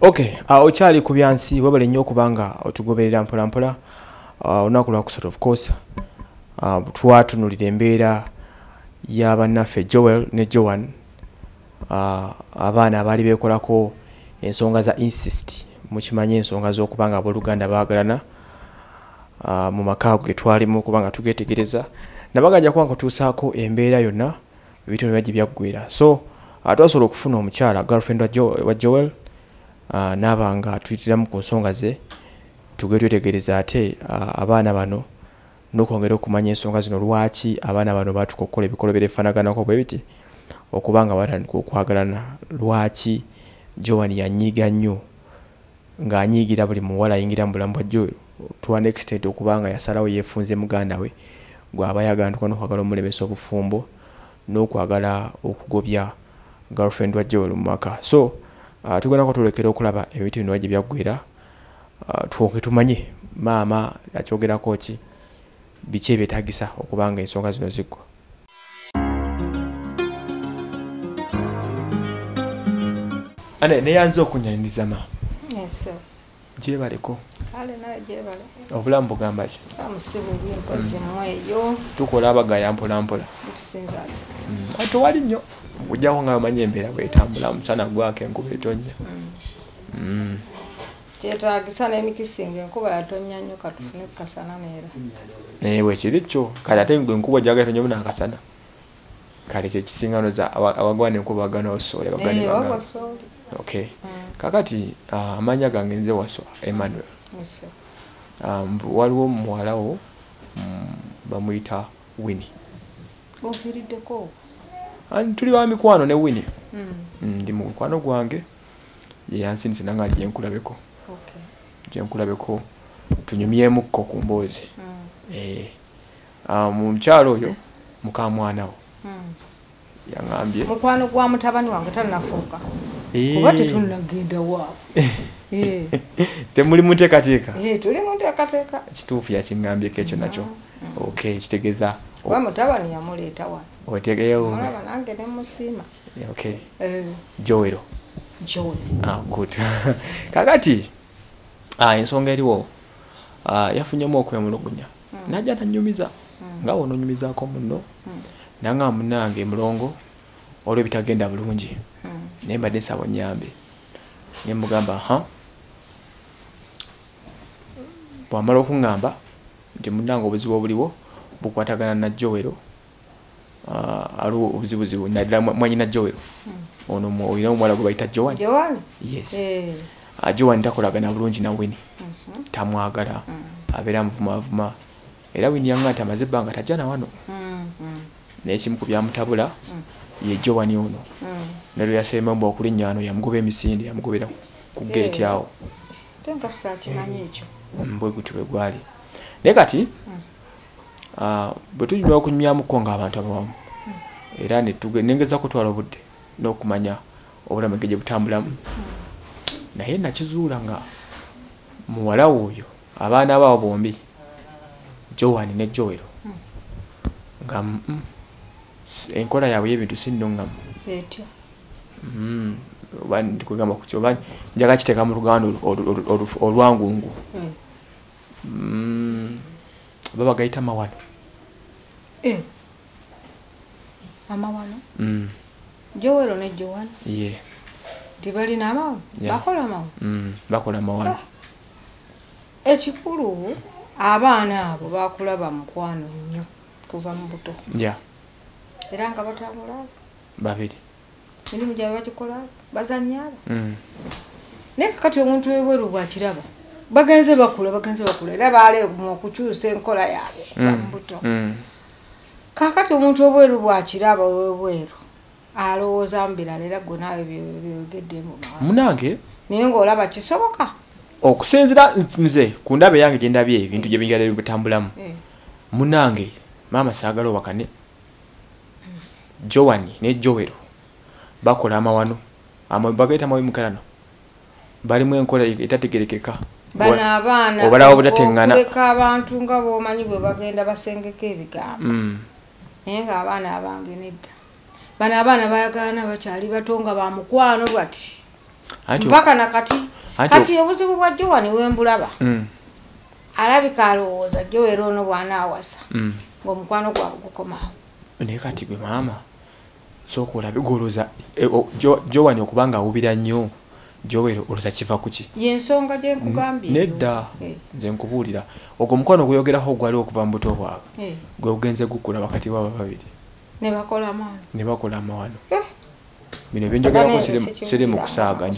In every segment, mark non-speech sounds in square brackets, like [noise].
okay uh, okyali ku byansi webale nnyo okubanga otugoberera mpolampola uh, olunaku lwakusatu of course uh, twatunulira embeera y'abannaffe joel ne joan uh, abaana abaali beekolako ensonga za insist mukimanyi ensonga z'okubanga abooluganda baagalana uh, mu maka ge twalimu kubanga tugetegereza nabaganja kubanga otuusaako embeera yonna ebitono byagye byaggwera so uh, twasobola okufuna omukyala girlfriend wa, jo, wa joel uh, naaba nga tuyitiramu ku nsonga ze tuge twetegereza ate uh, abaana bano nokwongera okumanya ensonga zino. Lwaki abaana bano batuka okukola ebikolobero ebifanaganako bwe biti? Okubanga batandika okwagalana. Lwaki joan yanyiiga nnyo ng'anyiigira buli muwala ayingira mu bulamu bwa joel to an extent okubanga yasalawo yeefunze muganda we gwaba yaganduka n'okwagala omulemesa obufumbo n'okwagala okugobya girlfriend wa joel mu maka so uh, tugenda kwatulekera okulaba ebintu bino gye byaggwera. Uh, twoke tumanye maama akyogerako ki biki ebyetagisa okubanga ensonga zino ziggwa. Ane neyanza okunyanyiriza ma? Gyebaleko. Obulamu bugamba ki? Mweyo. tukola abagaya mpolampola. Mm, tewali nnyo ojjako nga omanya embeera bwetambula musana gwako enkuba etonnya Mm. Kyetaagisa n'emikisinga enkuba yatonnya nnyo katufune kukasana neera. naye bwekiri kyo kale ate gwe enkuba ojjaga etonnya bunakasana kale kyekisinganoza awagwana enkuba bagana osoole Eh, wabasooli. okay Mm. kakati ah, amanya gange nze waswa emmanuel. Um, waliwo muwalawo mm, bamuyita wini Ofiiriddeko. Tuli ba mikwano ne wini Mm. Mm, ndi mu mukwano gwange yeyansinise nanga gyenkulabeko gyenkulabeko tunyumyemukko ku mboozi Mm. Eh, ah, mu mukyalo oyo mukamwanawo yaŋambye Mukwano gwa mutabani wange tannafuuka. Eh, Kuba tetunnagenda waabwe. [laughs] Eh. temuli muteekateeka Eh, tuli mu nteekateeka. kituufu yakiŋambyeko ekyo nakyo okay kitegeeza Kuba mutabani yamuleeta wano. Mulaba nange ne musiima. okay Eh. joero. Joy. Ah, good. [laughs] Kakati. Ah, ensonga eriwo ah, yafunyemu okwemulugunya najja nanyumiza nga wonoonyumizaako muno Mm. nanga munange mulongo. Olwo bitagenda bulungi Mm. naye mbadde nsaba onyambe nemugamba ha? Bwamala okuŋŋamba nti munange obuzibu obuliwo. Bukwatagana na jowero aliwo obuzibuzibu naddala mwa- mwanyina jowero Mm. ono olina omuwala gwe bayita joan yes Eh. Ah, joan takolagana bulungi na wini Mhm. tamwagala Mm. abeera muvumavuma era wini yanga nti amaze ebbanga tajja na wano Mm. Mm. naye kimu ku byamutabula Mm. ye joan ono Mm. nalwe yasemba okulinnya ano yamugoba emisinde yamugobera ku geeti Eh. awo ekyo. bwe guti bwe gwali naye kati Mm. ah, bwe tunyuma okunyumyamuko ng'abantu abawamu era netuge- nengeza kutwala obudde n'okumanya obulamu engeri gye butambulamu naye nakizuula nga muwala we oyo abaana baawo bombi joan ne joero nga mm, mm, enkola yaabwe y'ebintu sinnoŋŋamu Etya. Mm, oba ndikugamba kuki oba njagala kiteeka mu luganda olwangungu Eh. Mm, oba bagayita mawano Eh. Amawano. Mm, Jowero ne Joan. ye Tibalina amawano. Bakola amawano. mm, bakola mawano Ekikulu abaana abo bakulaba mukwano nnyo kuva mu buto. ya Era nga batambula babiri emirimu gyabwe bagikola bazannya abo. Mm, naye kakati omuntu webweru bwakiraba bagenze bakula bagenze bakula. Era baleemu okukyusa enkola yaabwe mu mm, mm, kakati omuntu webweru bwakiraba webweru alowooza mu birala era gwe naawe byogedde mumawanga munange? Naye ng'olaba kisoboka. Okusinzira nze ku ndaba eyange gye ndabye ebintu gye bingala bitambulamu. Eh, munange maama saagala obakane joan ne joero bakola amawano ama bagaita mawimukalano balimu enkola etategerekeka bano abaana obalawo obutateŋŋana. okuleka abantu nga b'omanyi bwe bagenda basengeka ebigambo. Mm, naye ng'abaana abange nedda. Bano abaana bayagalana bakyali bato nga bamukwano bati mpaka nakati kati. obuzibu bwa jowani wembulaba Mm, alabika alowooza jowera ono bw'anaawasa mm. ng'omukwano gwabwe gukomaawo naye kati gwe maama sooka olabe golooza jowani okuba nga awubira nnyo jowero olooza kiva ku ki? Yensonga gye nkugambye. Nedda. Eh, nze nkubuulira. Ogwo omukwano gweyogeraho gwali okuva mu buto bwabwe. Eh, gwe gugenze gukula wakati waba babiri. Ne bakola amawano Eh. bino byenjogerako siri mu kusaaga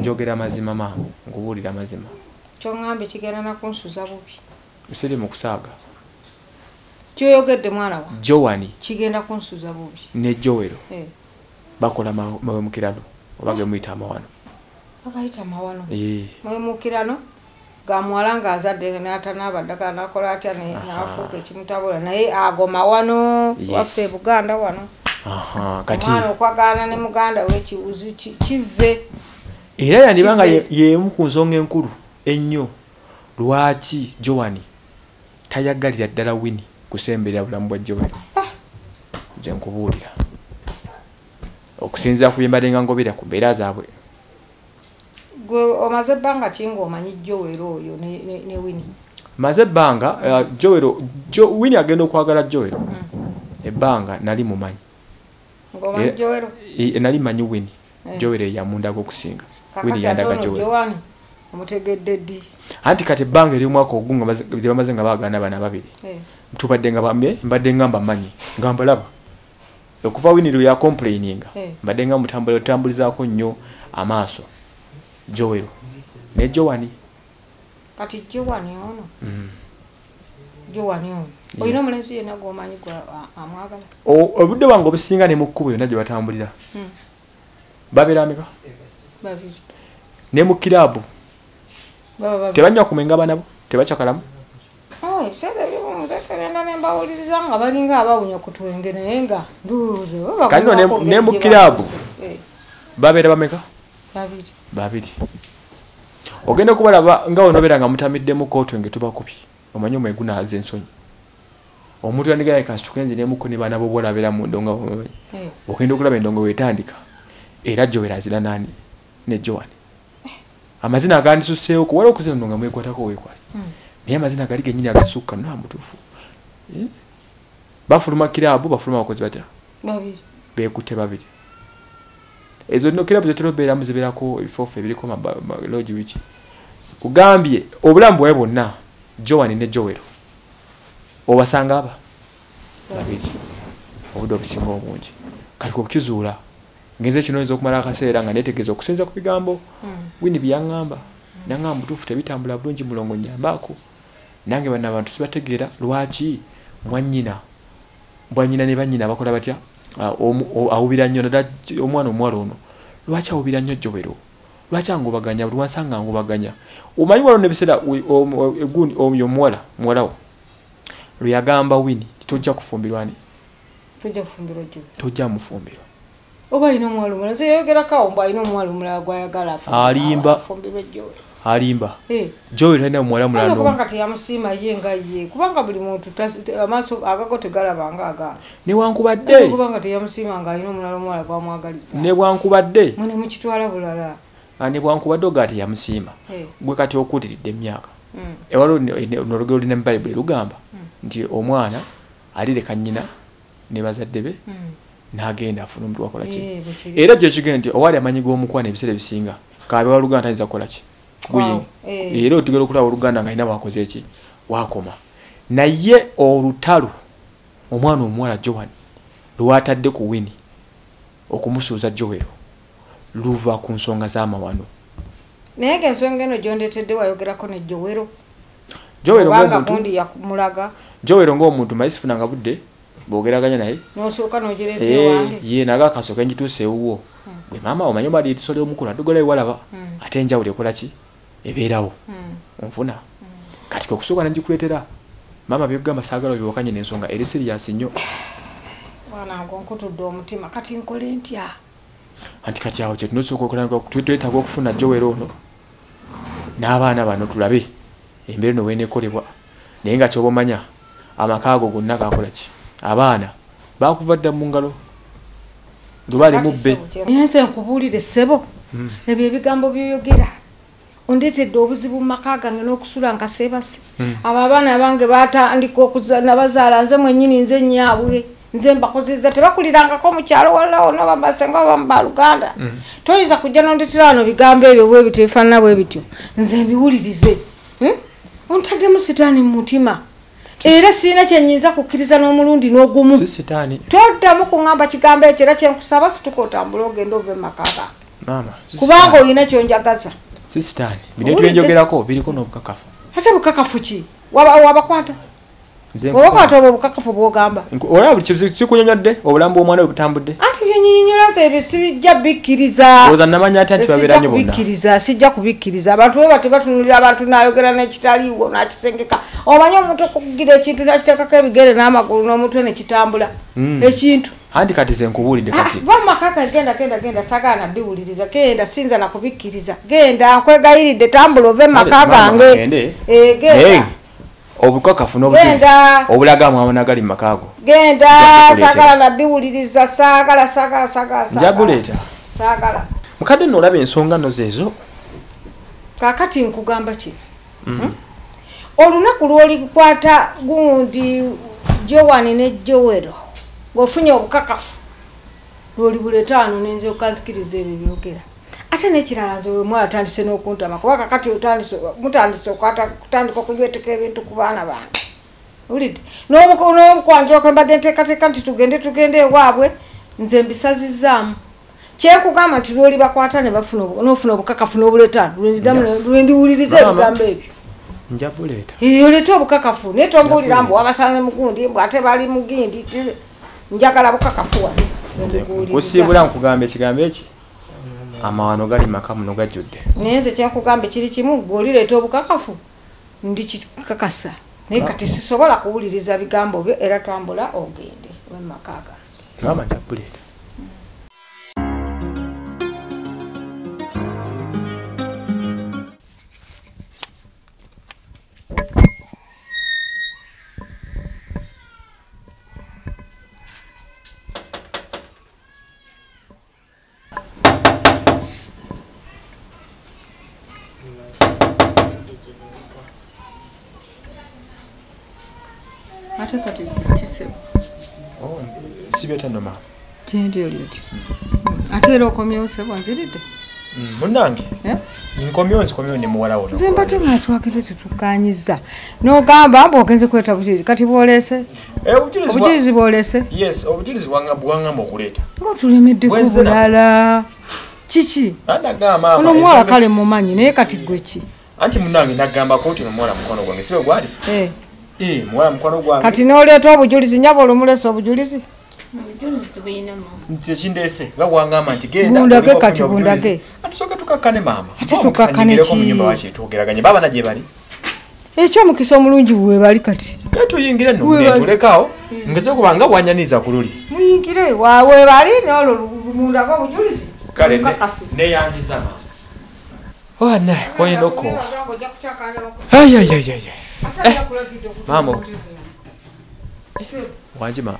njogera mazima maama nkubuulira mazima. Kyoŋŋambye kigenda nakunsuza bubi. Siri mu kusaaga. Kyoyogedde mwana wa? Jowani. Kigenda kunsuza bubi. Ne jowero Eh, bakola ma- mawemukirano oba gemuyita amawano bagayita mawano Eh, mwemukirano ga muwala ng'azadde n'atanabaddagala nakola atya nafuuka ekimutabula naye ago mawano waffe buganda wano. Omwana okwagaana ne muganda we kiwuzi ki- kive. Era yandibanga ye- yemu ku nsonga enkulu ennyo. Lwaki jowani tayagalira ddala wini kusemberera bulamu bwa jowero nze nkubuulira okusinziira ku byembadde nga ngobera ku mbeera zaabwe. Gwe omaze ebbanga ki ng'omanyi jowero oyo ne wini maze ebbanga uh, jowero jo, wini agenda okwagala jowero ebbanga nali mumanyi. Eh, E- nali manyi wini Eh. jowero yamundaga okusinga wini yandaga jowero omutegedde ddi? Anti kati ebbanga eryomwaka ogu gye bamaze nga baagana abana babiri. Eh, tubadde nga bambe mbadde nga mbamanyi nga mbalaba okuva wini lwe yakomplaininga Eh. mbadde nga mutambula otambulizaako nnyo amaaso. Jowero ne jowani kati jowani ono? Mm. jowani ono. Olina omulenzi yenna gw'omanyi amwagala obudde bwange obusinga ne mu kkubo yonna gye batambulira. Hmm, babeera ameka babiri. Ne mu kiraabu? Tebanywa kumenga banabo tebakyakalamu? Oh, ebiseera ebimu nzekagenda ne mbawuliriza nga balinga abawunya ku twenge naye nga Kati no ne- mu kiraabu? Eh, babeera bameka? Babiri. Babiri. Ogenda okubalaba nga onobeera nga mutamiddemu kooto nge tubakubye omanyi omwe gunaaza ensonyi? Omuntu yandiganaye kasitukenzi nemuko ne baana bobwolabeera mu ndongo bamanyi. Eh, ogenda okulaba endongo wetandika era jowera azira nani? Ne jowani amazina agandisuseewo kuwala okuzina ndonga mwekwatako wekwasa hmm. naye amazina gali genyini agasukka nona mutuufu Eh? Bafuluma kiraabu bafuluma abakozi batya? Bekutte babiri. Ezo no kirabu zetera obeeramu zibeerako ebifoofu ebiriko logi wiki kugambye obulamu bwawe bwonna jowani ne jowero obasanga aba? Babiri. Obudde obusinga obungi. Kati kukizuula ngenze kino oyinza okumala akaseera nga netegeeza okusinza ku bigambo. Hmm. wini byaŋŋamba naŋŋamba mutuufu tebitambula bulungi mulongo nyambaako nange bana abantu sibategeera lwaki mwannyina bwannyina ne bannyina bakola batya? Ah, awubira nnyo naddala omwana omuwala ono lwaki awubira nnyo jowero lwaki angubaganya buli wansanga angubaganya omanyi waliwo nebiseera oyo omuwala muwalawo lwe yagamba wini tojja kufumbirwani tojja mufumbirwa oba alina omuwala omulala nze yogerako mbu alina omuwala omulala gwayagala Alimba. afumbirwa jjo alimba. Eh, jowero talina muwala mulala kubanga teyamusiima ye nga ye kubanga buli muntu amaaso agago tegalaba nga aga. Newankubadde kubanga teyamusiima nga alina omulala omuwala gwamwagaliza. Nebwankubadde mwene mukitwala bulala. Ah, nebwankubadde ogaa teyamusiima. Gwe kati okuliridde emyaka. Mm, ewaliwo nologero olina mu bayibuli lugamba nti omwana alireka nnyina ne bazadde be. Mm. N'agenda afuna omuntu wakola ki? Eh, era kyekigenda nti owali amanyi g'omukwana ebiseera ebisinga kabe waluganda tayinza kukola ki? Kuguyinga eh. era otugera okulaba oluganda nga alina wakoze eki wakoma. Naye olutalo omwana omuwala joan lwatadde ku wini okumusuuza jowero luva ku nsonga z'amawano. Naye ng'ensonga eno gyondeetedde wayogerako ne jowero jowero yakumulaga jowero ng'omuntu mayi sifunanga budde bwogeraganya naye n'osooka n'ogireeta Eh, ewange ye naga akasooka enjituuse ewuwo gwe maama omanyi oba liitisole omukulu addugalayo walaba Mm. ate enjawulo ekola ki? Ebeerawo. Mm. onfuna? Kati kekusooka nagikuleetera maama byokugamba saagala obiwakanye n'ensonga eri siriyasi nnyo. Mwana ngo nkutudde omutima kati nkole ntya? Anti kati awo kyetunotwetaaga okufuna jowero ono n'abaana bano tulabe. Embeera eno weneekolebwa naye nga kyoba omanya amaka ago gonna gakola ki abaana bakuva dda mu ngalo luba alimubbe naye nze nkubuulire ssebo ebyo ebigambo byoyogera. Ondeetedde obuzibu mu maka gange n'okusula nga seebase abo abaana bange batandika nabazaala nze mwenyini nze nyaabwe nze mbakozeza tebakulirangako mu kyalo walawo noba basenga oba mu baluganda toyinza kujja nondetera wano bigambo ebyo bwe bityo ebifaanana bwe bityo. Nze mbiwulirize. Hmm? ontaddemu sitaani mu mutima era siina kyenyinza kukkiriza n'omulundi n'ogumu. Toddamu kuŋŋamba kigambo ekyo era kyenkusaba situka otambule ogenda maama si kubanga olina kyonjagaza. Si sitaani. Bino ebyenjogerako biriko n'obukakafu. Ate bukakafu ki? Waba- wabakwata Nze obakwata obwo obukakafu bwogamba. Olaba buli kibuzi kikunyonyodde obulamu bw'omwana bwe butambudde. Ati byonyinyola nze ebyo sibijja bikkiriza olowooza namanya atya nti sijja babeeranyo bonna? Sijja kubikkiriza abantu bwe bati batunulira abantu nayogera nekitaliiwo nakisengeka. Omanyi omuntu okugira ekintu nakiteekako ebigere n'amagulu n'omutwe nekitambula ekintu. Anti kati ze nkubuulidde Ah, kati va mumakaka genda genda genda sagana biwuliriza genda sinza nakubikkiriza. Genda nkwegayiridde tambula ove Kale, maama, gange. Eh, genda obukakafu obulaga amawona gali mu makaago genda sagala nabiwuliriza sagala sagala sagala. njabuleeta sagala mukadde nno olaba ensonga nno zeezo kakati nkugamba ki? Hmm? olunaku lwolikwata gundi jowani ne jowero ng'ofunye obukakafu lwoli buletaano nenze okanzikiriza ebyo byogera ate nekirala nze wemwala atandise n'okuntama kuba kakati mutandise okwata- kutandika okujweteka ebintu ku baana bange ulidde n'omukwanjira kwembadde nteekateeka nti tugende tugende ewaabwe nze mbisazizaamu kyenkugamba nti lwoli bakwata n'ofuna obukakafu ne- lwendiwuliriza ebigambo ebyo. Njabuleeta Eh, olete obukakafu naye tombuulira mbu wabasanze mugundi mbw ate bali mugindi njagala bukakafu wano. Nkusiibula nkugamba ekigambo eki amawano gali maka muno gajjudde naye nze kyenkugamba kiri kimu bwolireeta obukakafu ndikikakasa naye kati sisobola kuwuliriza bigambo byo era tambula ogende wemakaga maama njabuleeta maama kyendi oli oti ate era okomyewo sebo nziridde munnange Eh? nkomyewo nzikomyewo ne muwala wo nze mbadde nga twagende tetukanyiza. Nogamba mbu ogenze kweta bujulizi kati bwolese? Eh, obujulizi bwolese? Yes obujulizi bwangamba okuleeta ngaotulemeddeko bulala. Kiki? Ono omuwala kale mumanyi naye kati gwe ki? Anti munnange nagambako nti ono muwala mukwano gwange sibe gwali? Eh, muwala mukwano gwange. Kati noleeta obujulizi nyaba olumulesa obujulizi obujulizi tubulina mama nti ekindeese nga bwangamba nti genda Bundage olinga kati, ofunye obujulizi. bundage. ati soka tukakkane maama. Ate Mpa omukisa tukakkane nyingireko mu nyumba wakiri twogeraganye baabana gye bali. Ekyomukisa omulungi bwebali kati? Kale tuyingire nno Bwe bali. netulekaawo ngeze okubanga bwanyaniza ku luli. Muyingire wewebali nolwo lumundako obujulizi. Kale neyanziza maama. Wana Ojja kukyakanya ayayayaya Maama. wangi maama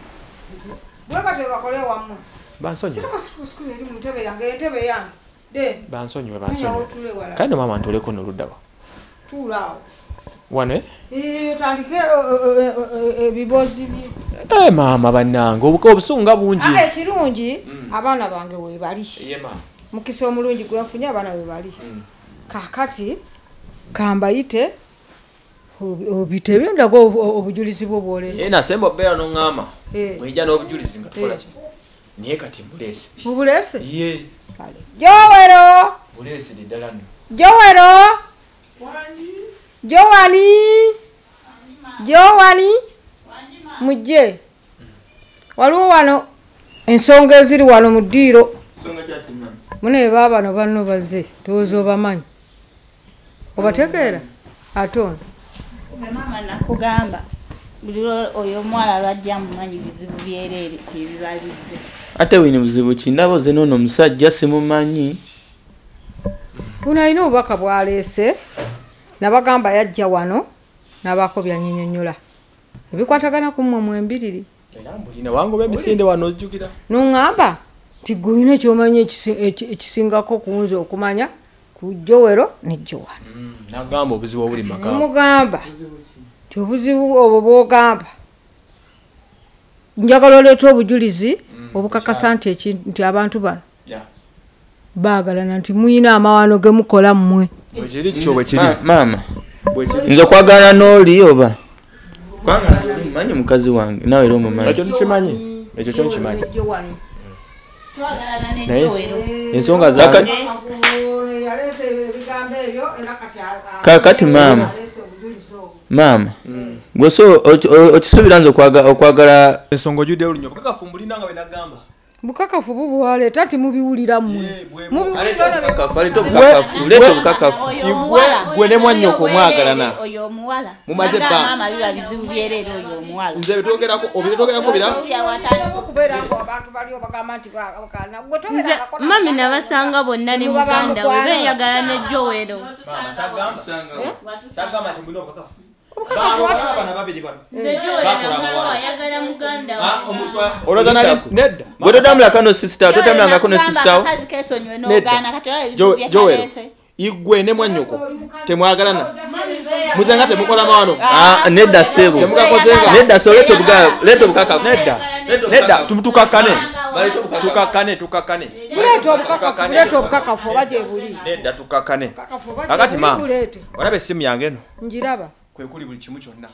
bwe batyo bakole wammwe. Bansonyiwe. Sirikasikusukulu eri mu ntebe yange entebe yange. Bansonyiwe nyawo bansonyiwe otule wala. Kale no maama ntoleko noluddawa tuulaawo wano otandike eh, eh, eh, ebibozi byo Eh, maama bannange obuka obusungu nga bungi. Ate ekirungi abaana bange webali mukisa omulungi gwenfunye abaana webali kakati kambayite obi- obitebe ndaga obu- obujulizi bwo bwolesa Eh, nasemba obeera noŋŋamba Eh. bwejja n'obujulizi nga tukola ki? Naye kati mbuleese. Mubulese ye. Kale. jowero! Buleese ddala nno. Jowero! Jowani! Jowani! Mujje. Waliwo wano ensonga eziri wano mu ddiiro. Munaye baabano banno bazze towooza obamanyi. Obategeera? Ate ono. mama nakugamba buli oyo omuwala lwajja mumanyi bizibu byereere byebibalize ate wino buzibu ki? Ndaba oze noono omusajja simumanyi. Buno alina obubaka bwaleese nabagamba yajja wano nabaako byanyinyonyola ebikwatagana ku mmwe mwembiriri era mbulina wange oba emisinde wano ojjukira. Nuŋŋamba nti gwolina ekyomanyi ekisi- eki- ekisingako kunza okumanya ku jowero ne jowan nagamba obuzibu obuli maka. Nemugamba ti obuzibu obwo bwogamba. Njagala oleeta obujulizi obukakasa nti abantu bano baagalana nti muyina amawano ge mukola mmwe. Maama nze okwagala n'oli oba? Manyi mukazi wange nawe era omumanyi. Ekyo kyo nkimanyi naye ensonga Kaka- zange yaleeta ebigambo ebyo era kati Kaakati maama. maama gwe so okisuubira nze okwaga- okwagala ensonga ojudde olunyo bukakafu mbulina nga bwenagamba bukakafu bubwaleeta nti mubiwulira mmwe gwe ne mwannyoko omwagalana. Mumaze nze bitogerako obitogerako bira? Owulira watandika okubeera ngo abantu baliwo bagamba nti bakana gwe nze tobeera mami nabasanga bonna ne muganda we beyagala ne jowero sagamba nti mulina obukakafu Obukakafu watu- bana babiri bano nze jowero Bakola namulaba muwala. ayagala muganda we olowooza nali nedda gwe totambulako no sisitawo totambulangako ne sisitawo akazi kesonyiwe Nedda. n'ogaana kati olaba Jo- ebizibu jowero byekalese igwe ne mwannyoko temwagalana muzenga temukola mawano Ah, nedda sebo nedda so leeta leeta obukakafu nedda nedda tu- tukakkane tukakkane tukakkane buleeta obukakafu oba gye buli nedda gye buli maama olaba essimu yange eno njiraba kwe kuli buli kimu kyonna.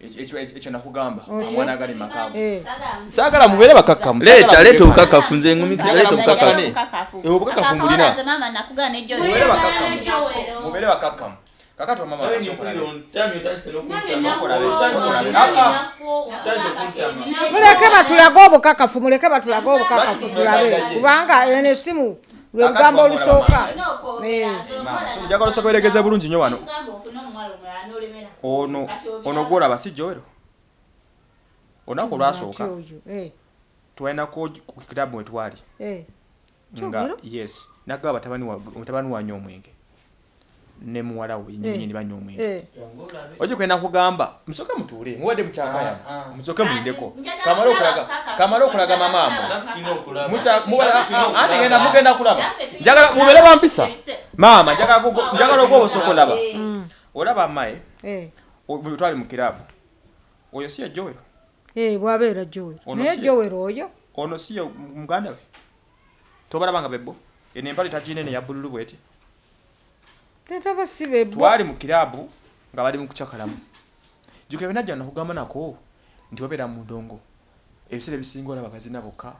Ekyo- nakugamba. Amwana agali makaago Eh. saagala mubeere bakakkamu. Leeta leeta obukakafu nze ngumikira leeta obukakafu obukakafu mbulina. mubeere bakakkamu. kakati basokolabe muleke batulage obukakafu muleke batulage obukakafu tulabe kubanga eno essimu lwe wamulaba olusooka. njagala osooka weregeze bulungi nnyo wano? Ono ono gwolaba si jowero olunaku olwasooka eh, twalinako ku kirabu we twali. Eh. nga yes. Nagaba mutabani wanywa omwenge ne muwala we nyinyini banywa omwenge. Eh. oje kwenda kugamba musoke mutuule muwadde mukyakayana Ah, ah. musoke muyindeko kamale okulaga kamale okulaga mamaamu anti genda mugenda kulaba njagala mubere bampisa maama njagala njagala ogwa obusoka olaba. Olaba mmaye Eh. twali mu kirabu oyo si ye jowero Eh, bwabeera jowero naye jowero oyo? Ono si ye muganda we? Tobalaba nga bebbo eno empale taginene ya bululu bweti tentaba si bebbo twali mu kirabu nga bali mu kucakalamu jukira benajja nakugamba nako nti wabeera mu ndongo ebiseera ebisinga olaba bazina bokka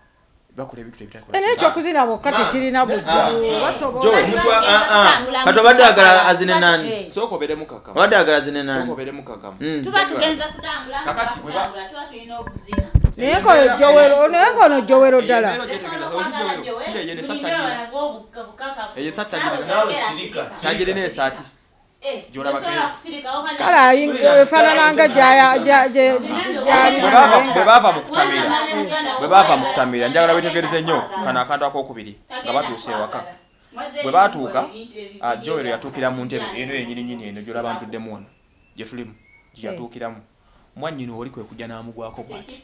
bakola ebintu ebitakola naye ekyokuzina bokka tekirina buzibu basobola Jowe. kati obadde agala azine nani sooka obeeremu kakamu obadde agala azine nani Kakati naye ngono jowero naye ngono jowero ddala Eyo gyetegereza, oyo si Jowero, si ye yene bulijjo sattagina balaga obukakafu eyo sattagina tagirina esaati gyolaba tosobola kusirikawo kale efaanananga gyaya- gya- gye- gyali bwe baava mu kutamira njagala wetegereze nnyo kano akantu akokubiri nga batuuse ewaka bwe baatuuka ah, joero yatuukira mu ntebe eno yenyininyini eno gyolaba ntuddemu wano gye mwannyina oli kwe kujja n'amugwako bwati?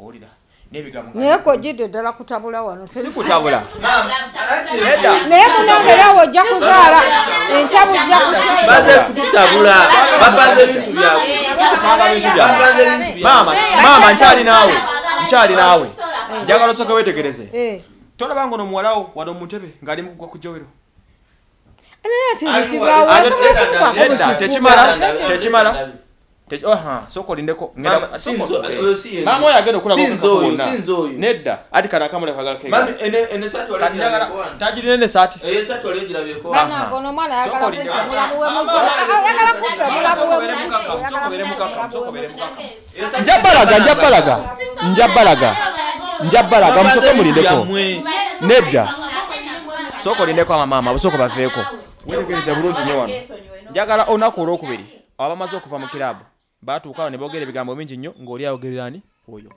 Owulira. Naye kojjidde ddala kutabula wano si kutabula naye awo ojja kuzaala enkya bujja baze kututabula bapanze bintu byabwe bapanze ebintu byabwe maama maama nkyali naawe. Nkyali naawe. Njagala osooke weetegereze Eh. tolaba nga ono muwalawo wali mu ntebe ng'ali mu kugwa ku jowero. Naye Ate- tekimala tekimala Teki- oha sooka olindeko ngenda- Mama, sooka sinzo- otuuke. oyo agenda okulaga Sinzo obukakafu oyo, bwonna. sinzo oyo. nedda ati kana akamule kagala kega mami ene- ene saati wali Kati njagala ogirabyeko wano? tagirina ne saati. Eyo saati wali ogirabyeko wano. Bannange ono omwana ayagala Sooka olinde- kwesa mulamu we Mama, muzo- mama, ayagala kutta mulamu Sooka we obeere muzo- mukakamu, ayagala sooka obeere kutta mukakamu, sooka mulamu we obeere muzo- mukakamu. Eyo saati njabalaga. Njabalaga. Njabalaga njabalaga Bapanze musooke ebintu mulindeko nedda. Sooka olindeko amamaama abasooka baveeko. Wetegereza bulungi nnyo wano. Njagala olunaku olwokubiri. Abo bamaze okuva mu kiraabu baatuuka awo ne boogera ebigambo bingi nnyo ng'oli ayogerera ani? Oyo.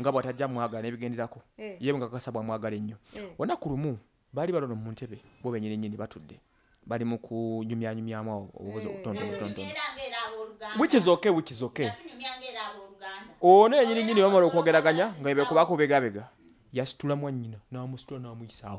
Nga bw'atajja mwagala n'ebigenderako Eh. ye mukakasa bwamwagala ennyo. Eh. olunaku lumu baali balono mu ntebe bo benyininyini batudde. Bali mu kunyumyanyumyamu awo obubuzi obutontonotontono which is okay which is okay. Ono enyininyini bamala okwogeraganya nga bebekubako begabega yasitula mwannyina n'amusitula n'amuyisaawo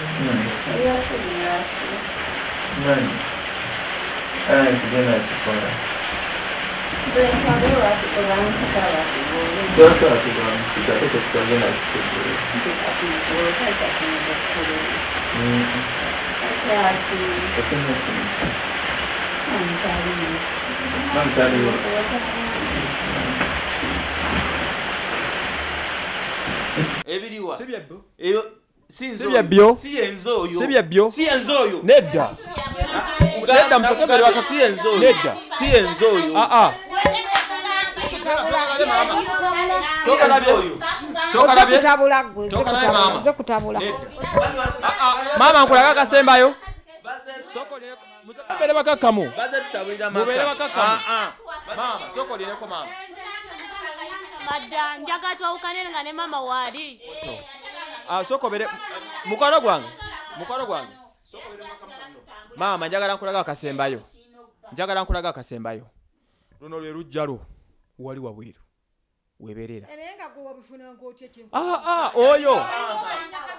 Kasinga kino. Mamutaliwo. ebiriwa si byebyo ebyo si nze Si oyo. byebyo. si yenze oyo si byebyo si yenze oyo nedda Uganda, Nedda, musokere nakugambye waka- si yenze oyo Nedda. si yenze oyo aa Si yenze oyo tokalabye Oze kutabula gwe, oze Tokalabe kutabula, maama. oze kutabula. maama nkulaga akasembayo. Mubeere bakakkamu. Mubeere bakakkamu. Ah, ah. maama sokolireko maama madda njagala twawukane nga ne mama waali. Ah, sokobere mukwano gwange mukwano gwange. Maama njagala nkulaga akasembayo. Njagala nkulaga akasembayo. Luno lwe lujja lwo wali wabweru. Weberera kye- Ah, ah, oyo.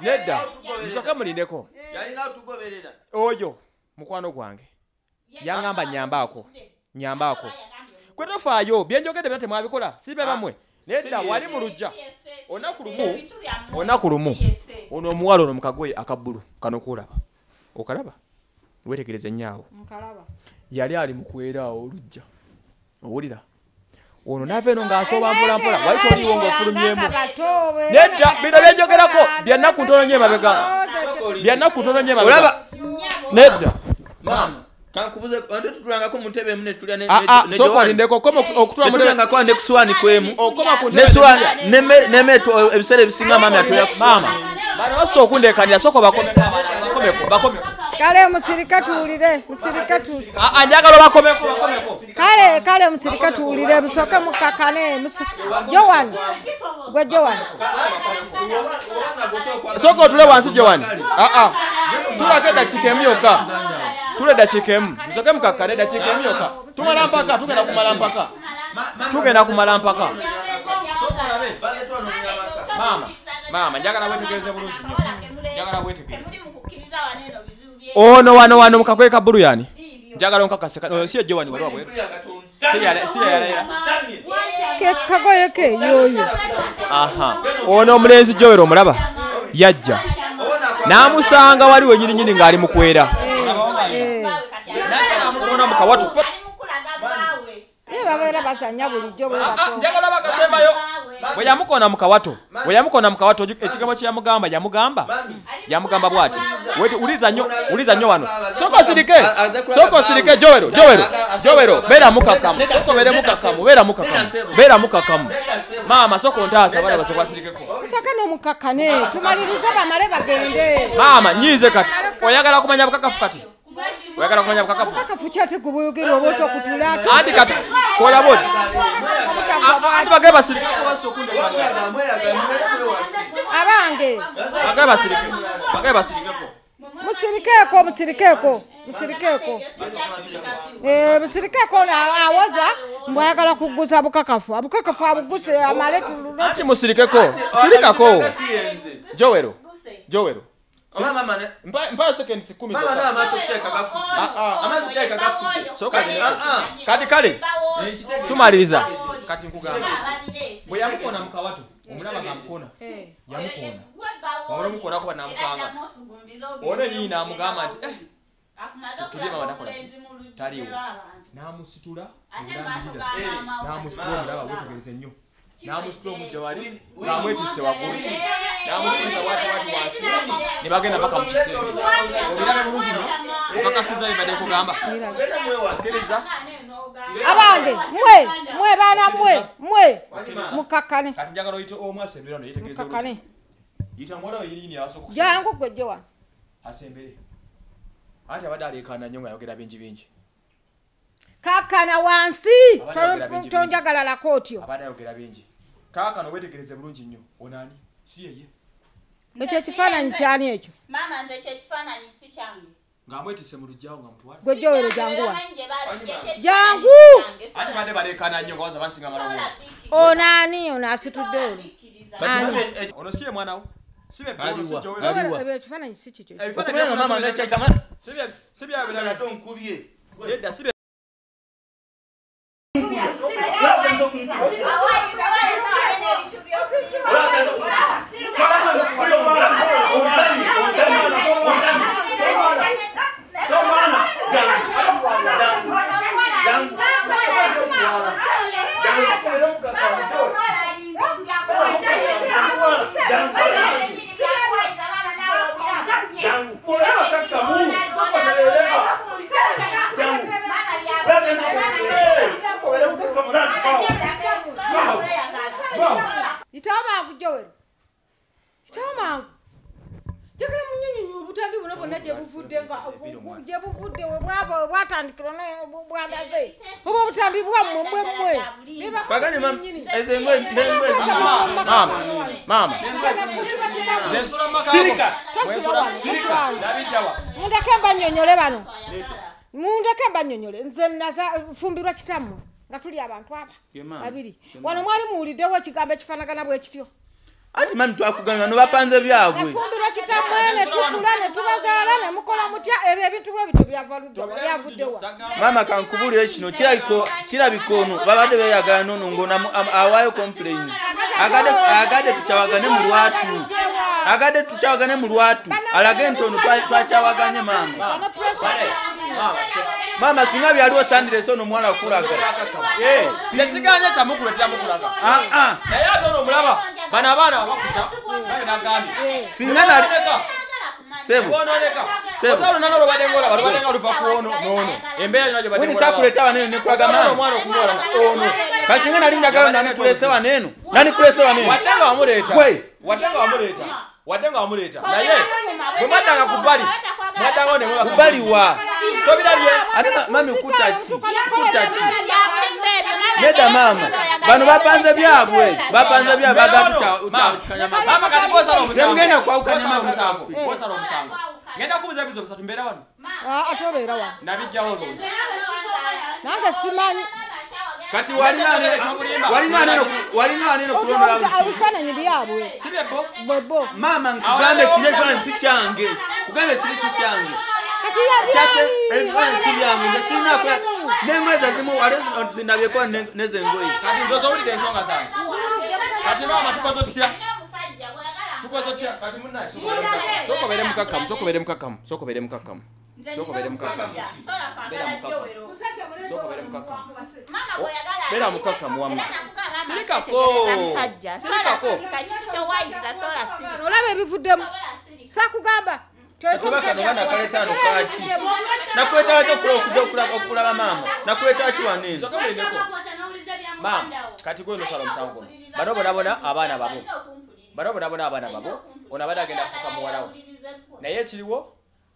Nedda musoke mulindeko. Yalinga otugoberera oyo mukwano gwange. Yaŋŋamba nyambaako nyambaako. Kwe tofaayo byenjogedde byona temwabikola sibe bamwe nedda wali mu lujja olunaku lumu. olunaku lumu. Ono omuwala ono mukagoye akabbulu kano kulaba okalaba? Wetegereza ennyo Nkalaba. yali ali mu kwerawo olujja owulira? Ono naava eno ng'asooba mpolampola. wali toliiwo ng'ofulumyemu nedda bino byenjogerako byannaku ntono nnyo emabega. byannaku ntono nnyo emabega. Nedda kankubuze ande tutulangako mu ntebe emu netulya ne- Ah, ne- ah, ne olindeko okoma okutula mu ntebe netulangako ne kusuwaani kwemu okoma ku ne nemme- nemmeetu ebiseera ebisinga maama yatulya ku maama bano basobola okundeekanira sooka bakomeko bakomeko bakomeko kale musirika tuwulire musirika ah, njagala bakomeko bakomeko. Kale kale musirika tuwulire musooke mukakane muso- jowan gwe jowan sooka otule wansi gyowani aa tulako eddakiika emu yokka tula eddakiika emu. Musoke mukakkane eddakiika emu yokka tumala mpaka tugenda kumala mpaka. Tugenda kumala mpaka. Maama maama njagala wetegereze bulungi nnyo. Njagala wetegereze ono wano wano mukagoye ka bulu yani? Njagala onkakase si ejowani wali wabweru siyalaira ke kagoye ke yoyo. Aha. Ono omulenzi joero omulaba? Yajja. N'amusanga wali wenyininyini ng'ali mukwera bwe Ah, bato njagala bakasembayo bwe yamukona mukawato bwe yamukona mukawato oju- ekigambo kye yamugamba yamugamba? Yamugamba bwati uliza nnyo uliza nnyo wano. soka osirike soka osirike jowero jowero jowero beera mukakamu soka obeere mukakamu beera mukakamu beera mukakamu. maama soka ontaasa bala basoka asirikeko musooke n'omukakane tumalirize bamale bagende. Maama nyiize kati. oyagala kumanya bukakafu kati oyagala kumanya bukakafu? Kakafu kyate gubuyogera oba oti okutula anti kati kola boti anti bagaye basirikeko basi okundekana abange bagaye basirike bagaye basirikeko musirikeeko musirikeeko musirikeeko. Eh, musirikeeko na- awoza mbw ayagala kuguza bukakafu. Abukakafu abuguse amale tulule anti musirikeko sirikako jowero. Jowero Seconds kumi zokka. Ah, ah. Soka lino. kati kale tumaliriza kati nkugamba bwe yamukona mukawato omulaba gamukona yamukona. Omula omukona kuba namukanga ono enyini namugamba nti eh, Tukirye mama takola ki? Taliiwo. namusitula ngulambirira namusitula omulaba wetegereze nnyo namusitula omujja wali ngamwetisse waggulu. Namutuliza wati wati wansi. Ne bagenda paka mu kisenge obirabe bulungi nnyo. Okakasiza ebadde nkugamba. Kkiriza bannange mwe mwe baana mwe mwe. Mukakkane. Kati njagala oyite omu asembere wano yetegeeze mukakkane. yita muwala we yiriini abasooka jangu gwe jjo wano asembere. Anti abadde aleekaana nnyo ngaayogera bingi bingi. Kakkana wansi! Tonjagalalako otyo abadde ayogera bingi kaakano wetegereze bulungi nnyo. Onaani si yeye. Ekyo ekifaananyi kyani ekyo? Maama nze kyekifaananyi si kyange. Ng'amwetise mu lugjawo nga mutwala gwe jowero jangu wano Simanyi gye baludde, ekyekifaananyi Jangu! anti badde baleekaana nnyo nga waza bansinga amaloboozi onaani ono asitudde ono olabikkiriza. ono si ye mwana wo? Si be ono si Aliwa. Joel. Ali- Aliwa. Ebyo ekifaananyi si kikyo Ebifaananyi okumenya nga mama bya- nekyagama si bya- si byabiraga tonkubye nedda si bya- itawo mangu jowero itawo mangu jagala munyonyonya obutambi buno bwonna gye buvudde nga gye buvudde we bwava we bwatandikira ne bw- bwandaze oba obutambi bwammwe mmwe mmwe Pagani mam, eze ngwe ngwe maama maama nze nsula mu maka Sirika. tosula wano tosula wano nabijjawa mundeke mbanyonyole bano mundeke mbanyonyole nze nafumbirwa kitammwe nga tuli abantu aba maama, babiri wano mwali muwuliddewo ekigambo ekifaanagana bwe kityo. Anti mami twakugambye bano bapanze byabwe. Nafumbirwa kitammwe ne tukula ne tubazaala ne mukola mutya ebyo ebintu bwe bityo byavuddewa mama kankubulire kino. Kirabika ono. Babadde beyagala nono am- awaayo complain. Agadde tukyawagane mu lwatu. Agadde tukyawagane mu lwatu. Alage nti ono twa- twakyawaganye mama mama singa byaliwo sandirese ono omwana wakulaga tesiganye kyamukuletera mukulaga aa naye ate ono omulaba bano abaana babakusa naye nagambye. Singa sakuleta waneno nekulaga ono. Kasi singa nali njagala nanikulese waneno nanikulese waneno wadde nga wamuleeta. Wadde nga wamuleeta. Naye bwe mwaddanga ku bbali mwaddangawo ne mwebaka kubaliwa tobirabye ate ma- mami kutaki kutaki nedda mama. bano bapanze byabwe bapanze byabwe bagatutakanyama maama kati bosala omusango Nemugenda kwawukanya ngenda kubuza bizo bisatu mbeera wano. Ate obeera wano. Nabijjawo olowooza nange simanyi kati walina waneno kulondola otuwabuta buki ebifaananyi byabwe. Bwebo mama nkugambe kiri ekifaananyi si kyange. Kugambe kiri si kyange. Ebifaananyi si byange. nze sirina kula nengoye zazimu zinabyeko nezengoye kati ndoza owulidde ensonga zange. Kati maama tukoze tutya? Tukoze tutya? Kati munnaye sokobere mukakkamu sokobere mukakkamu sokobere mukakkamu beera mukakkamu wamma sirikako sirikako olaba ebivuddemu sakugamba akabakano bana kaletaano kaki nakuleta ki okuja okulaba- okulaba maama. Nakuleta ki waneno soka mulindeko maama kati gwe nosala omusango. guno bano bonabona abaana babo bano bonabona abaana babo ono abadde agenda kufuka muwalawo naye ekiriwo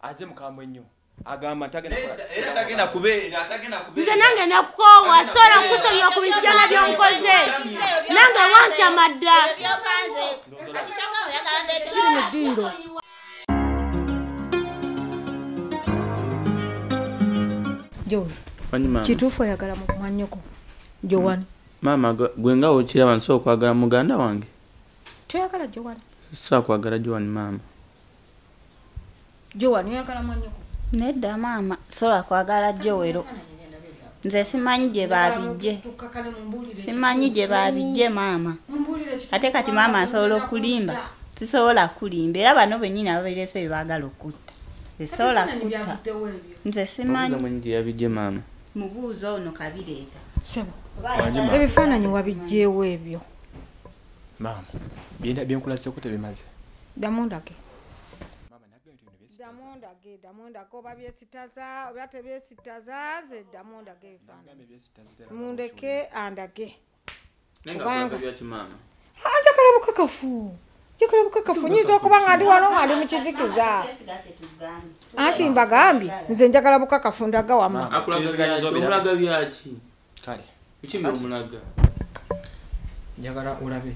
aze mukambwe ennyo agamba nze nange nakukoowa sola nkusobya ku bintu byonna byonkoze nange wantama dda kiri mu ddiiro kituufu oyagala mu mwanyoko? Jowani maama gwe- nga wokiraba nsobola okwagala muganda wange? Toyagala jowani sisobola kwagala giwani maama. Jowani oyagala mwanyoko nedda maama. Sola kwagala jowero nze simanyi gye babijje simanyi gye babijje maama. Ate kati maama asobola okulimba. Sisobola kulimba. Era bano bennyini ababeirese bebagala okutta. Sisobola kutta. nze simanyi. Maama. Mubuuzo ono kabireeta. Ebifaananyi wabijjeewo ebyo. Maama byenkulazeko tebimaze. Damundage maama nagambye nti bino byesi- ddamu ndage ddamu ndage oba byesitaza oba tebyesitaza nze ddamu ndage ebifaananyi. Mundeke andage Nenga Kubanga. kulaga byakimama Ah, njagala bukakafu njagala bukakafu nyinza okuba nga ndi wano nga ndi mu kizikiza. Anti mbagambye nze njagala bukakafu ndaga wama akulaga Tegeezeganyiriza byaki obiraba. omulaga byaki kale. Biki byomulaga njagala olabe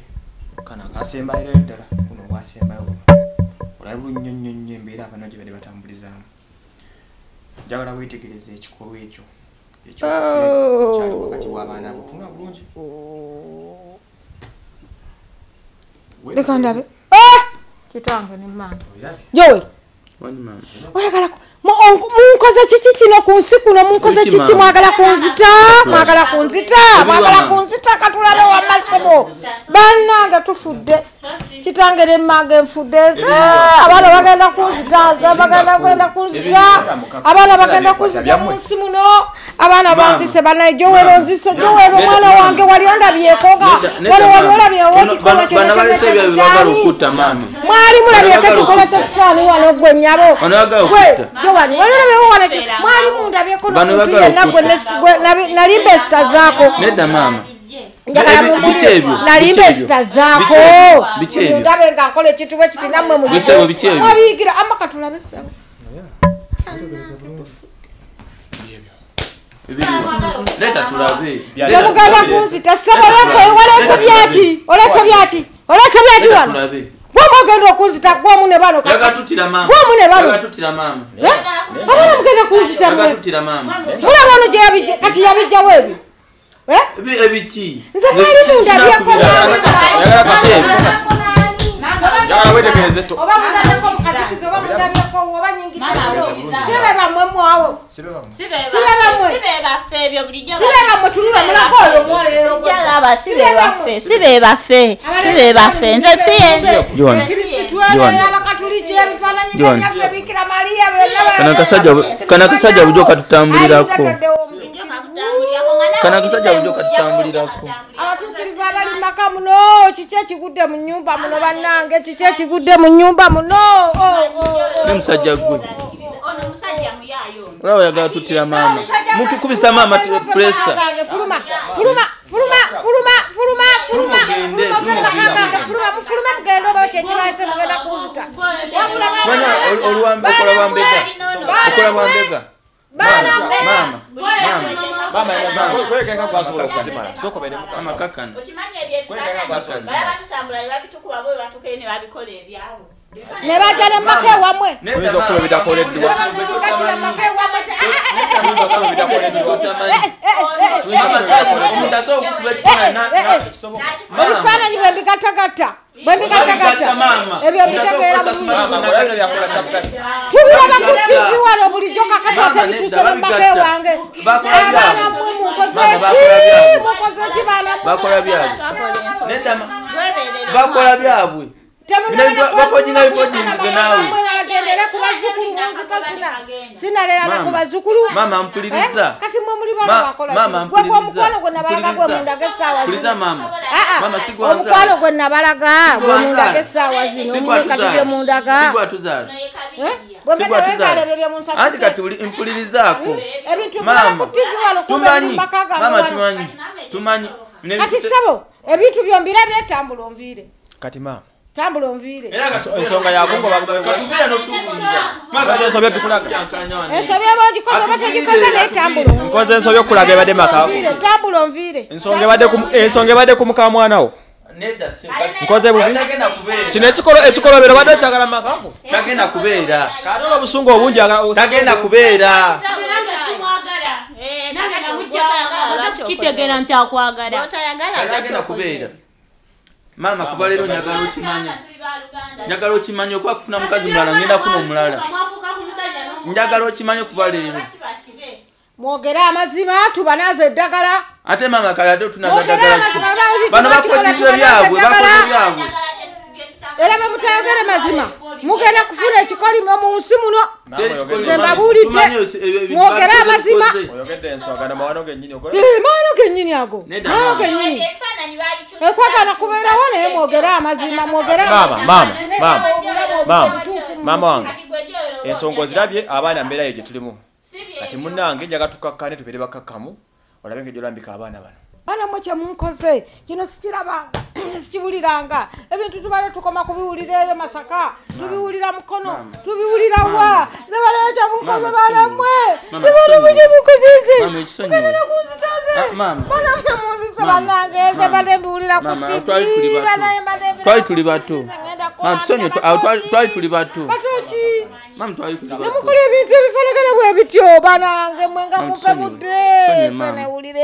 kano akasembayiro ddala kuno obwasembayo buno olabe bulunnyonnyo embeera abana gye badde batambulizaamu njagala weetegereza ekikolwa ekyo ekyokyali wakati w'abaana abo tuna bulungi leka ndabe kitange ne obirabe jowe wani munkoze kiki kino ku nsi kuno? Munkoze kiki? mwagala kunzita? Mwagala kunzita. Mwagala kunzita? Katulabe wamasibo bannange tufudde. Kitange nemmange nfudde. Nze abaana bagenda kunzita. Nze bagenda kugenda kunzita. Abaana bagenda kunzita mu nsi muno. Abaana banzise banaye jowero nzise. Jowero omwana wange wali ondabyeko nga wali wali olabyewo ekikola mama mwali mulabyeko ekikola kya sitaani wano gwe nyabo? Bano bagala Gwe, nedda ndabe nga nkola ekintu bwe kiti nammwe amaka tulabe kunzita yekwe olese byaki? olese byaki? Olese byaki wano? tulabe gwomu ogenda okunzita gwomu ne bano Gwomu ne bano abaana mugenda kunzita mulaba ono kati yabijjawo ebyo Eh? Ebi- ebiki? Nze mwali mundabyeko Njagala kaseebi. Njagala weetegereze to oba mundabyeko mukazikizi oba mundabyeko oba nyingiriro sibe bammwe mwawo sibe bamu Sibe bamwe. sibebaffe ebyo bulijjo sibe bammwe tunula mulako oyo omwaleero sijalaba sibebaffe sibebaffe sibebaffe nze siyenze Joan. kirisitu abakatuliki ebifaananyi byaffe bikira mariya byonna kana kasajja bujo katutambulirako kana kasajja bujo katutambulirako abatuukirivu abali mu maka muno kiki ekigudde mu nyumba muno bannange kiki ekigudde mu nyumba muno Oh, oh, oh. ne musajja gwe olaba oyagala tutira mama mutukubisa mama presa Fuluma, fuluma, fuluma, fuluma, fuluma, fuluma, Mugende, fuluma, fuluma, fuluma, kange, fuluma, mufulume mugende oba kyekibaise mugenda kunzita. Wabula baana mana bammwe, oluwambe okola bwambega ne bajja ne maka ewammwe. oyinza okuba bitakoleddwa Kati maka ewammwe te- eh, eh, eh, oyinza okuba bitakoleddwa omuntu asobola okukuba ekifaananyi ebifaananyi bwe mbigatagatta bwe mbigatagatta ebyo mbitegeera tubiraba ku tivi wano bulijjo kakati ki baana mmwe? bakola byabwe nedda bakola byabwe bafojinga bifojingike naawe agendere ku sina sinalera na ku bazukulu mama mpuliriza Eh, kati mwe muli ki? Gwe nabalaga gwe mundaga essaawa Ah, ah, omukwano gwe nabalaga gwe mundaga essaawa zino kati bye mundaga anti kati uli- mpulirizaako mama tumanyi tumanyi kati sebo ebintu byombirabye tambula onviire kati mama tambula onviire. Ensonga yakungo katubira n'otubuulira. Nkoze ensobi ebikulaga. Kyankanya wano. ensobi eba ogikoze oba tegikoze naye tambula nkoze ensobi okulaga ebadde makaako onviire ensonga ebadde ku- muka mwana wo. Nedda si- kati- nkoze bubi kino ekikolo- ekikolobero badde okyagala mu makaako tagenda kubeera. Kati olwo obusungu obungi tagenda kubeera. Eh, kitegeera nti akwagala kubeera maama kuva leero njagala okimanya njagala okimanya okuba kufuna mukazi mulala ngenda funa omulala njagala okimanya okuva leero mwogere amazima tubanaaza eddagala ate maama kale ate tunaza mwogere ddagala ki bano tubanaaza byabwe bakoze byabwe era bwe mutayogere mazima. Mugenda kufuna ekikolimo mu nsi muno. Nze mbabuulidde. Mwogere amazima. gennyini ogola Eh, maano gennyini ago. Maano gennyini. Ekwagana kubeerawo naye mwogere amazima mwogere Maama, amazima. maama, maama. Obulamu maama obutuufu mu maama nsi. wange ensonga ozirabye abaana mbeera yo gye tulimu. Kati munnange njaga tukakkane tubeere bakakkamu. Olabe nga gyolambika abaana bano bana mwe kyemunkoze kino sikirabanga [clears throat] sikiwuliranga ebintu tubale tukoma kubiwulira eyo masaka tubiwulira mukono tubiwulira wa zebalayo kyemunkoze bana mwe Mama, ibana mwe ekisonyiwo. kyemunkozese Mama, ekisonyiwo. mukenera kunzitaze Ah, mama. bana mwe munzise banange mama. zebade mbiwulira ku tv banaye mbira Twali tuli bato. ngenda Mama, kulandira tusonyiwe, tu- awo twali- batoki. twali tuli bato. batoki Nemukola ebintu ebifanagana bwe bityo banange mwe nga Mama, mupe tusonyiwe. mudde Tusonyiwe, mama. senewulira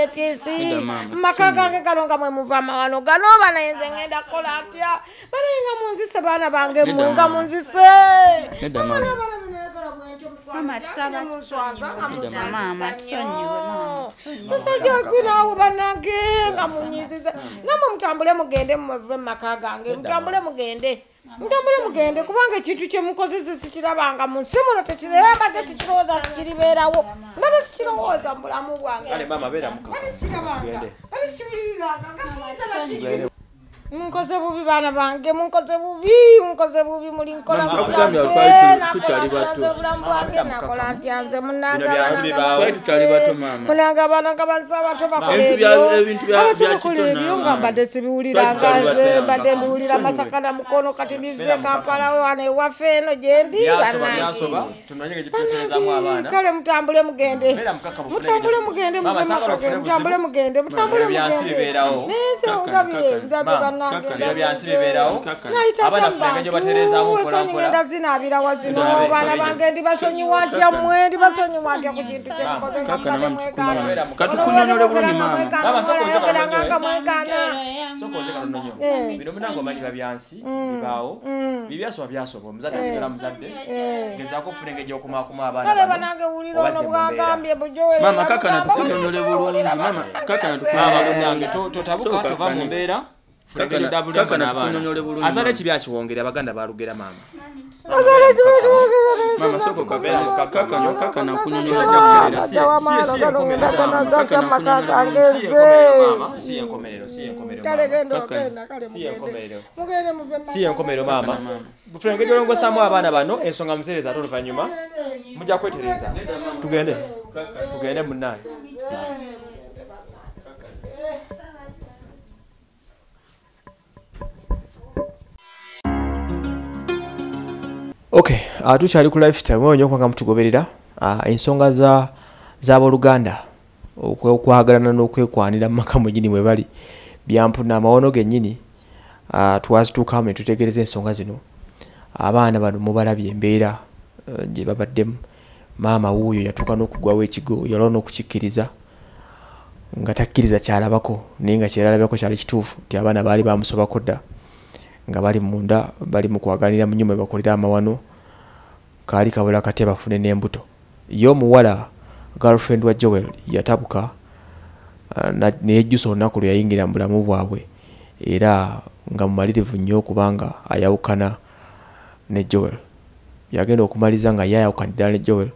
mama, mumaka gange gano nga mwe muva amawano gano banayenze ngenda kukola ntya banaye nga munzise baana bange Nedda, mwe nga mama. munzise. Abaana bana gyaki tusaba tusonyiwe. nnyo. tusonyiwe, musajja ki naawe banange nga munyiziza. Namwe mutambule mugende muve mumaka gange. Mutambule mugende. Mutambule mugende kubanga ekintu kyemukozese sikirabanga mu nsi muno tekirera mbadde sikirowooza kiribeerawo mbadde sikirowooza mu bulamu bwange. Maama mbadde sikirabanga mbadde sikiwuliriranga nga siyinza nakiri munkoze bubi baana bange munkoze bubi munkoze bubi muli nkola Mama, mutya tukugambye nze, twali tu- nakola tukyali ntya bato. nze obulamu bwange nakola ntya nze abaana munange abaana nga bansa bato bakola Ebintu bya- ebyo nga mbadde sibiwuliranga nze mbadde mbiwulira masaka na mukono kati bize Beera mu kampala Kampala. wano ewaffe eno gyendi kale mutambule mugende. Mutambule mugende mutambule mugende mutambule mugende. Bibeerawo. neze Kakkana, ndabye kakkana. ndabye Mama, bannange kakkana. Ebyo byansi ndabye. bibeerawo Kakkana. Nayita Abaana gy'abantu, ffe nga gye batereezaamu mpola ensonyi mpola. ngenda zinaabirawa zino Ndabye, baana ndabye. bange ndibasonyiwa ntya mmwe ndibasonyiwa ntya ku kintu kyekikoze mama. ekibi akiwongere abaganda balugera maama. Si- Ajja wa si- maana, si gano enkomerero, ngenda maama. funa engeri gyolongosaamu abaana bano ensonga muzeereza ate oluvannyuma mujja kwetereza. Tugende. Tugende munnange okay uh, tukyali ku lifetime oyo nyo okubanga mutugoberera uh, ensonga za z'abooluganda okwe- okwagalana n'okwekwanira mu maka mwenyini mwe bali. Byampuna amawono gennyini uh, twazituukamu ne tutegereza ensonga zino. Abaana bano mubalabye embeera uh, gye babaddemu. Maama wuuyo yatuuka n'okugwawo ekigo yalwa n'okukikkiriza nga takkiriza kyalabako naye nga kyeralabako kyali kituufu nti abaana baali bamusobako dda nga bali munda bali mu kwaganira mu nnyumba ebakolera amawano kaali kabula kati bafune n'embuto. Ye omuwala girlfriend wa joel yatabuka ah, neyejjusa olunaku lwe yayingira mu bulamu bwabwe era nga mumalirivu nnyo okubanga ayawukana ne joel. Yagenda okumaliza nga ye ayawukanira ne joel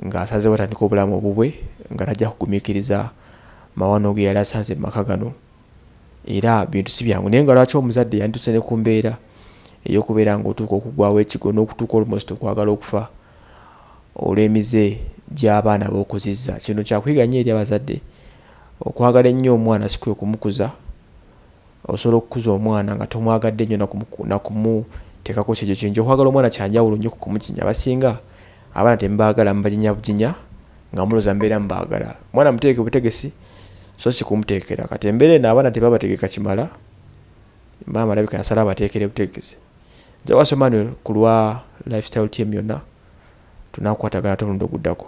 ng'asazeewo atandika obulamu obubwe nga tajja kugumiikiriza mawano ge yali asanze mu maka gano era bintu si byangu. Naye nga lwaki omuzadde yandituse ne ku mbeera ey'okubeera ng'otuuka okugwawo ekigo n'okutuuka olumost okwagala okufa olw'emize gy'abaana b'okuzizza. Kino kyakwiga nnyo eri abazadde. Okwagala ennyo omwana si kwe kumukuza osobola okukuza omwana nga tomwagadde nnyo nakumuku- nakumuteekako kyekyo kingi okwagala omwana kyanjawulo nnyo ku kumukinya. Abasinga abaana temubaagala mubajinya bujinya nga mulooza mbeera mubaagala omwana muteeke butegesi so si kumuteekera. Kati embeera eno abaana tebabategeka kimala maama alabika yasala abateekere butegesi nze waso manuel ku lwa lifestyle tm yonna tunakwatagana tolundi oguddako